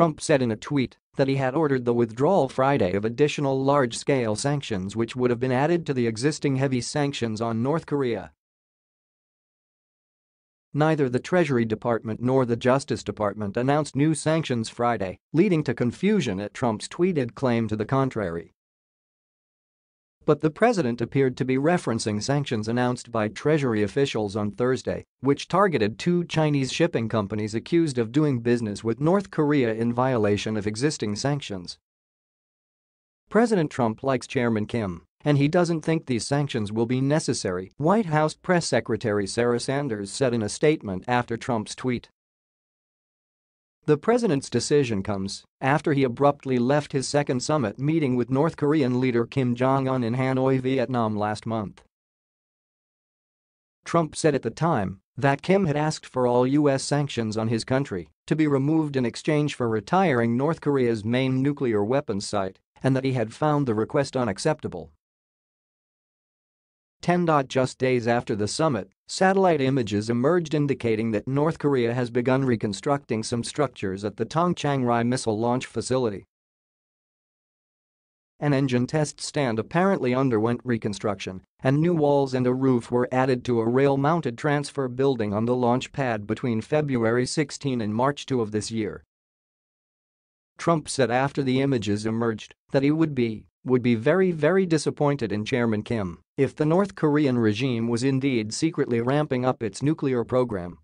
Trump said in a tweet that he had ordered the withdrawal Friday of additional large-scale sanctions which would have been added to the existing heavy sanctions on North Korea. Neither the Treasury Department nor the Justice Department announced new sanctions Friday, leading to confusion at Trump's tweeted claim to the contrary. But the president appeared to be referencing sanctions announced by Treasury officials on Thursday, which targeted two Chinese shipping companies accused of doing business with North Korea in violation of existing sanctions. President Trump likes Chairman Kim, and he doesn't think these sanctions will be necessary, White House Press Secretary Sarah Sanders said in a statement after Trump's tweet. The president's decision comes after he abruptly left his second summit meeting with North Korean leader Kim Jong-un in Hanoi, Vietnam last month. Trump said at the time that Kim had asked for all U.S. sanctions on his country to be removed in exchange for retiring North Korea's main nuclear weapons site and that he had found the request unacceptable. 10. Just days after the summit, satellite images emerged indicating that North Korea has begun reconstructing some structures at the Tongchang-ri missile launch facility. An engine test stand apparently underwent reconstruction, and new walls and a roof were added to a rail-mounted transfer building on the launch pad between February 16 and March 2 of this year. Trump said after the images emerged that he would be would be very very disappointed in Chairman Kim if the North Korean regime was indeed secretly ramping up its nuclear program